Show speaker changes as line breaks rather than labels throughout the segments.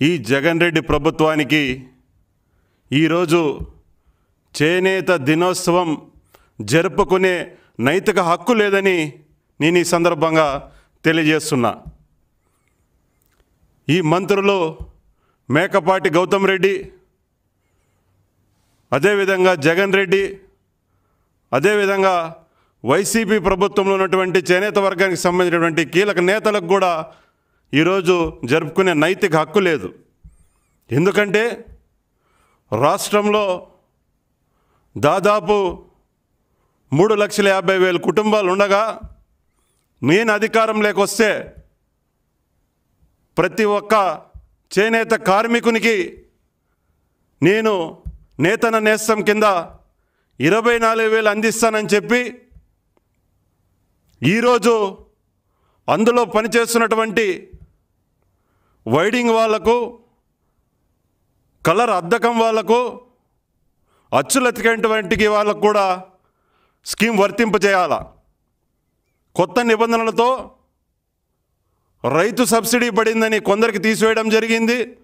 ఈ జగన్ రెడ్డి ప్రభుత్వానికి ఈరోజు చేనేత దినోత్సవం జరుపుకునే నైతిక హక్కు లేదని నేను ఈ సందర్భంగా తెలియజేస్తున్నా. ఈ మంత్రులు మేకపాటి గౌతమ్ రెడ్డి అదేవిధంగా జగన్ రెడ్డి అదేవిధంగా వైసీపీ ప్రభుత్వంలో ఉన్నటువంటి చేనేత వర్గానికి సంబంధించినటువంటి కీలక నేతలకు కూడా ఈరోజు జరుపుకునే నైతిక హక్కు లేదు. ఎందుకంటే రాష్ట్రంలో దాదాపు మూడు లక్షల యాభై వేల కుటుంబాలు ఉండగా నేను అధికారం లేకొస్తే ప్రతి ఒక్క చేనేత కార్మికునికి నేను నేతన నేస్తం కింద ఇరవై నాలుగు వేలు అందిస్తానని చెప్పి ఈరోజు అందులో పనిచేస్తున్నటువంటి వైడింగ్ వాళ్ళకు కలర్ అద్దకం వాళ్ళకు అచ్చులెతికేటువంటి వాళ్ళకు కూడా స్కీమ్ వర్తింపజేయాల కొత్త నిబంధనలతో రైతు సబ్సిడీ పడిందని కొందరికి తీసివేయడం జరిగింది.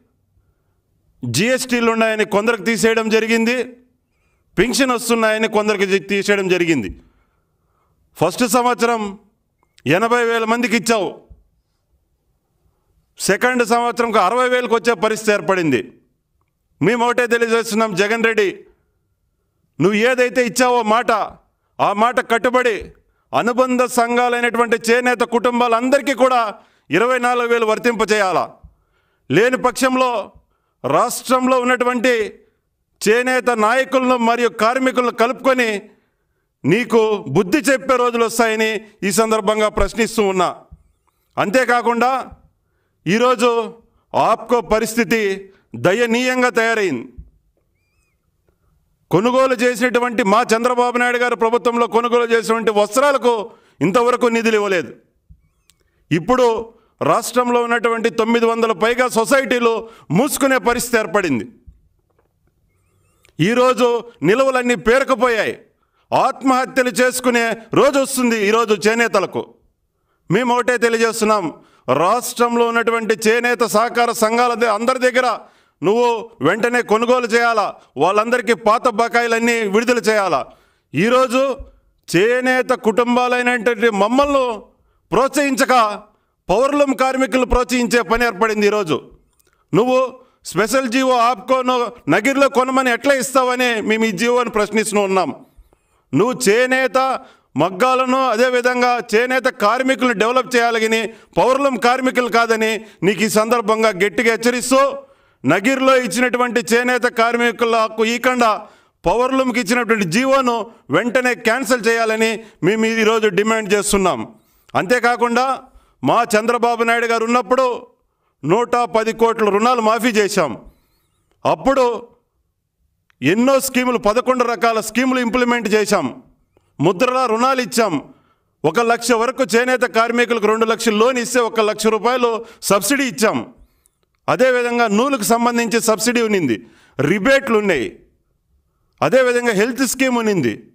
జిఎస్టీలు ఉన్నాయని కొందరికి తీసేయడం జరిగింది. పెన్షన్ వస్తున్నాయని కొందరికి తీసేయడం జరిగింది. ఫస్ట్ సంవత్సరం ఎనభై వేల మందికి ఇచ్చావు. సెకండ్ సంవత్సరంకు అరవై వేలకు వచ్చే పరిస్థితి ఏర్పడింది. మేము ఒకటే తెలియజేస్తున్నాం జగన్ రెడ్డి నువ్వు ఏదైతే ఇచ్చావో మాట ఆ మాట కట్టుబడి అనుబంధ సంఘాలైనటువంటి చేనేత కుటుంబాలందరికీ కూడా ఇరవై నాలుగు వేలు వర్తింపచేయాలా లేని పక్షంలో రాష్ట్రంలో ఉన్నటువంటి చేనేత నాయకులను మరియు కార్మికులను కలుపుకొని నీకు బుద్ధి చెప్పే రోజులు వస్తాయని ఈ సందర్భంగా ప్రశ్నిస్తూ ఉన్నా. అంతేకాకుండా ఈరోజు ఆప్కో పరిస్థితి దయనీయంగా తయారైంది. కొనుగోలు చేసినటువంటి మా చంద్రబాబు నాయుడు గారు ప్రభుత్వంలో కొనుగోలు చేసినటువంటి వస్త్రాలకు ఇంతవరకు నిధులు ఇవ్వలేదు. ఇప్పుడు రాష్ట్రంలో ఉన్నటువంటి తొమ్మిది వందల పైగా సొసైటీలు మూసుకునే పరిస్థితి ఏర్పడింది. ఈరోజు నిలువలన్నీ పేరుకుపోయాయి. ఆత్మహత్యలు చేసుకునే రోజు వస్తుంది ఈరోజు చేనేతలకు. మేము ఒకటే తెలియజేస్తున్నాం. రాష్ట్రంలో ఉన్నటువంటి చేనేత సహకార సంఘాల అందరి దగ్గర నువ్వు వెంటనే కొనుగోలు చేయాలా? వాళ్ళందరికీ పాత బకాయిలన్నీ విడుదల చేయాలా? ఈరోజు చేనేత కుటుంబాలైనటువంటి మమ్మల్ని ప్రోత్సహించక పౌర్లం కార్మికులు ప్రోత్సహించే పని ఏర్పడింది ఈరోజు. నువ్వు స్పెషల్ జీవో ఆప్కోను నగిరిలో కొనమని ఎట్లా ఇస్తావని మేము ఈ జీవోని ప్రశ్నిస్తూ ఉన్నాం. నువ్వు చేనేత మగ్గాలను అదేవిధంగా చేనేత కార్మికులను డెవలప్ చేయాలని పౌరులం కార్మికులు కాదని నీకు ఈ సందర్భంగా గట్టిగా హెచ్చరిస్తూ నగిర్లో ఇచ్చినటువంటి చేనేత కార్మికులకు ఈకుండా పౌర్లంకి ఇచ్చినటువంటి జీవోను వెంటనే క్యాన్సిల్ చేయాలని మేము ఈరోజు డిమాండ్ చేస్తున్నాం. అంతేకాకుండా మా చంద్రబాబు నాయుడు గారు ఉన్నప్పుడు నూట పది కోట్ల రుణాలు మాఫీ చేశాం. అప్పుడు ఎన్నో స్కీములు పదకొండు రకాల స్కీములు ఇంప్లిమెంట్ చేశాం. ముద్రల రుణాలు ఇచ్చాం. ఒక లక్ష వరకు చేనేత కార్మికులకు రెండు లక్షలు లోన్ ఇస్తే ఒక లక్ష రూపాయలు సబ్సిడీ ఇచ్చాం. అదేవిధంగా నూలుకు సంబంధించి సబ్సిడీ ఉన్నింది. రిబేట్లు ఉన్నాయి. అదేవిధంగా హెల్త్ స్కీమ్ ఉన్నింది.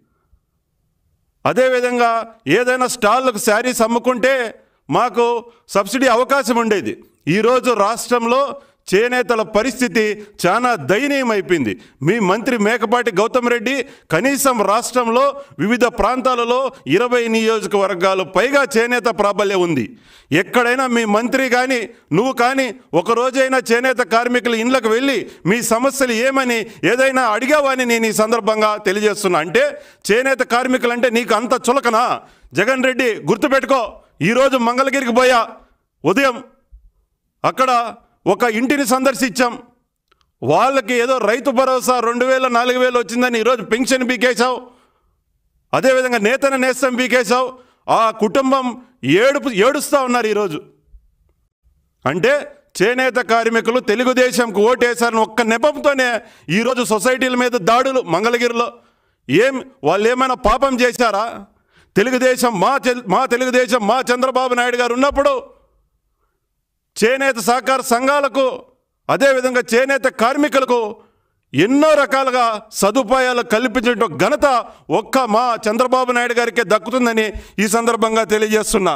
అదేవిధంగా ఏదైనా స్టాళ్ళకు శారీస్ అమ్ముకుంటే మాకు సబ్సిడీ అవకాశం ఉండేది. ఈరోజు రాష్ట్రంలో చేనేతల పరిస్థితి చాలా దయనీయమైపోయింది. మీ మంత్రి మేకపాటి గౌతమ్ రెడ్డి కనీసం రాష్ట్రంలో వివిధ ప్రాంతాలలో ఇరవై నియోజకవర్గాలు పైగా చేనేత ప్రాబల్యం ఉంది. ఎక్కడైనా మీ మంత్రి కానీ నువ్వు కానీ ఒకరోజైనా చేనేత కార్మికుల ఇండ్లకు వెళ్ళి మీ సమస్యలు ఏమని ఏదైనా అడిగావని నేను ఈ సందర్భంగా తెలియజేస్తున్నా. అంటే చేనేత కార్మికులు అంటే నీకు అంత చులకనా? జగన్ రెడ్డి గుర్తుపెట్టుకో ఈరోజు మంగళగిరికి పోయా ఉదయం అక్కడ ఒక ఇంటిని సందర్శించాం. వాళ్ళకి ఏదో రైతు భరోసా రెండు వేల నాలుగు వేలు వచ్చిందని ఈరోజు పెన్షన్ బీకేశావు. అదేవిధంగా నేతన నేస్తం బీకేశావు. ఆ కుటుంబం ఏడుపు ఏడుస్తూ ఉన్నారు ఈరోజు అంటే చేనేత కార్మికులు తెలుగుదేశంకు ఓటేశారని ఒక్క నెపంతోనే ఈరోజు సొసైటీల మీద దాడులు మంగళగిరిలో. ఏం వాళ్ళు ఏమైనా పాపం చేశారా? తెలుగుదేశం మా మా తెలుగుదేశం మా చంద్రబాబు నాయుడు గారు ఉన్నప్పుడు చేనేత సహకార సంఘాలకు అదేవిధంగా చేనేత కార్మికులకు ఎన్నో రకాలుగా సదుపాయాలు కల్పించడం ఘనత ఒక్క మా చంద్రబాబు నాయుడు గారికే దక్కుతుందని ఈ సందర్భంగా తెలియజేస్తున్నా.